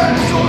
Let's go!